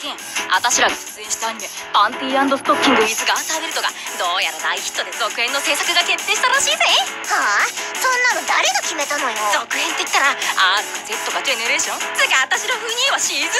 件私らが出演したアニメ「パンティーストッキング・ウィズ・ガーターベルト」がどうやら大ヒットで続編の制作が決定したらしいぜ。はあ？そんなの誰が決めたのよ。続編って言ったら R か Z かジェネレーション？つ次私ら風にはシーズン